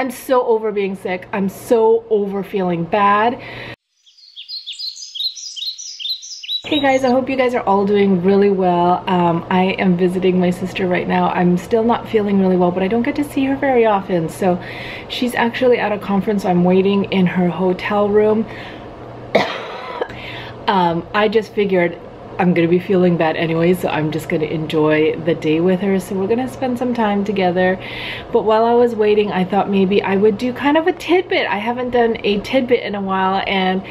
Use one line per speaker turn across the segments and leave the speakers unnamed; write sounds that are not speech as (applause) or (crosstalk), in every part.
I'm so over being sick. I'm so over feeling bad. Hey guys, I hope you guys are all doing really well. Um, I am visiting my sister right now. I'm still not feeling really well, but I don't get to see her very often. So she's actually at a conference. I'm waiting in her hotel room. (coughs) um, I just figured I'm gonna be feeling bad anyway, so I'm just gonna enjoy the day with her. So we're gonna spend some time together. But while I was waiting, I thought maybe I would do kind of a tidbit. I haven't done a tidbit in a while and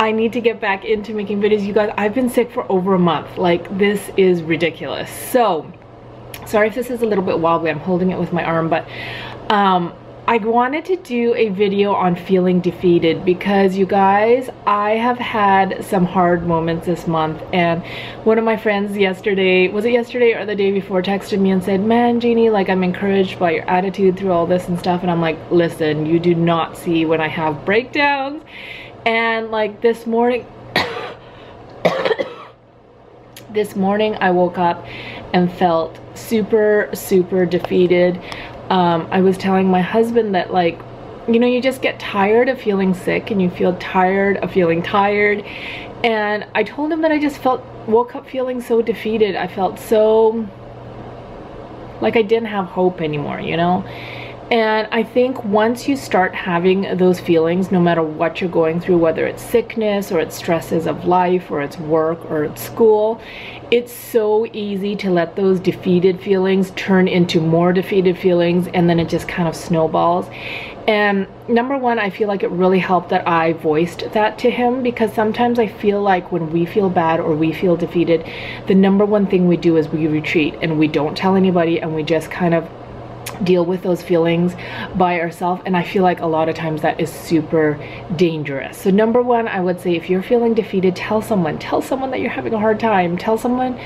I need to get back into making videos. You guys, I've been sick for over a month. Like this is ridiculous. So sorry if this is a little bit wobbly. I'm holding it with my arm, but um, I wanted to do a video on feeling defeated because you guys, I have had some hard moments this month and one of my friends yesterday, was it yesterday or the day before, texted me and said, man, Jeannie, like I'm encouraged by your attitude through all this and stuff. And I'm like, listen, you do not see when I have breakdowns. And like this morning, (coughs) this morning I woke up and felt super, super defeated um, I was telling my husband that like, you know, you just get tired of feeling sick and you feel tired of feeling tired. And I told him that I just felt, woke up feeling so defeated. I felt so, like I didn't have hope anymore, you know? And I think once you start having those feelings, no matter what you're going through, whether it's sickness or it's stresses of life or it's work or it's school, it's so easy to let those defeated feelings turn into more defeated feelings and then it just kind of snowballs. And number one, I feel like it really helped that I voiced that to him because sometimes I feel like when we feel bad or we feel defeated, the number one thing we do is we retreat and we don't tell anybody and we just kind of deal with those feelings by ourselves and I feel like a lot of times that is super dangerous. So number one, I would say if you're feeling defeated, tell someone. Tell someone that you're having a hard time. Tell someone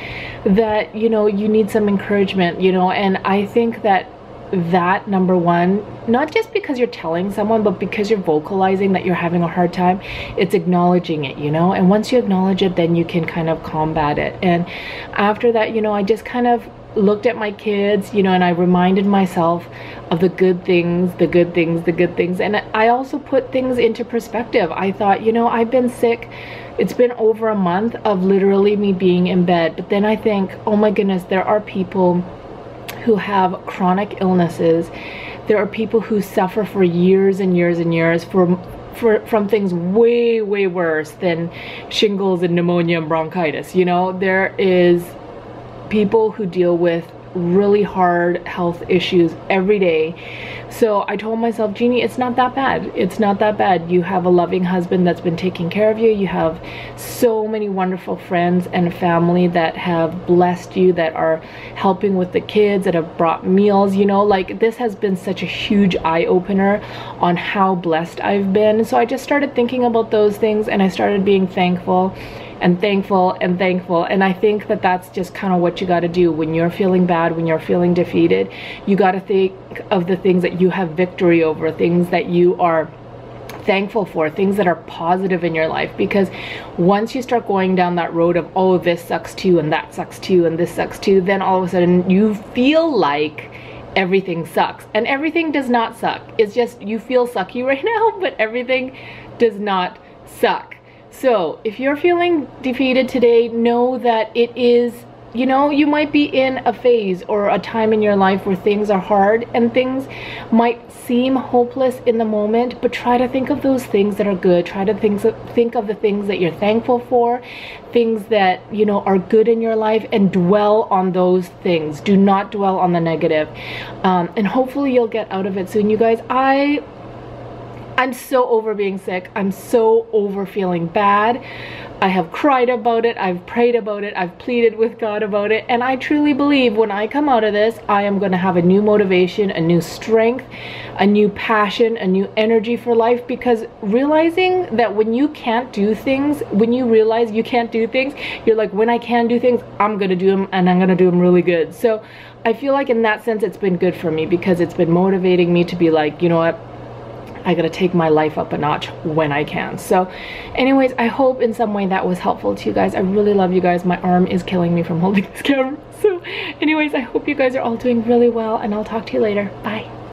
that, you know, you need some encouragement, you know, and I think that that number one not just because you're telling someone but because you're vocalizing that you're having a hard time it's acknowledging it you know and once you acknowledge it then you can kind of combat it and after that you know i just kind of looked at my kids, you know, and I reminded myself of the good things, the good things, the good things. And I also put things into perspective. I thought, you know, I've been sick. It's been over a month of literally me being in bed. But then I think, oh my goodness, there are people who have chronic illnesses. There are people who suffer for years and years and years for for, from things way, way worse than shingles and pneumonia and bronchitis. You know, there is people who deal with really hard health issues every day. So I told myself, Jeannie, it's not that bad. It's not that bad. You have a loving husband that's been taking care of you. You have so many wonderful friends and family that have blessed you, that are helping with the kids, that have brought meals. You know, like this has been such a huge eye opener on how blessed I've been. So I just started thinking about those things and I started being thankful and thankful and thankful. And I think that that's just kind of what you got to do when you're feeling bad, when you're feeling defeated. You got to think of the things that you have victory over, things that you are thankful for, things that are positive in your life. Because once you start going down that road of, oh, this sucks too, and that sucks too, and this sucks too, then all of a sudden you feel like everything sucks. And everything does not suck. It's just you feel sucky (laughs) right now, but everything does not suck. So if you're feeling defeated today, know that it is, you know, you might be in a phase or a time in your life where things are hard and things might seem hopeless in the moment, but try to think of those things that are good. Try to think, think of the things that you're thankful for, things that, you know, are good in your life and dwell on those things. Do not dwell on the negative. Um, and hopefully you'll get out of it soon. You guys, I I'm so over being sick. I'm so over feeling bad. I have cried about it. I've prayed about it. I've pleaded with God about it. And I truly believe when I come out of this, I am going to have a new motivation, a new strength, a new passion, a new energy for life. Because realizing that when you can't do things, when you realize you can't do things, you're like, when I can do things, I'm going to do them and I'm going to do them really good. So I feel like in that sense, it's been good for me because it's been motivating me to be like, you know what? I gotta take my life up a notch when I can. So anyways, I hope in some way that was helpful to you guys. I really love you guys. My arm is killing me from (laughs) holding this camera. So anyways, I hope you guys are all doing really well and I'll talk to you later. Bye.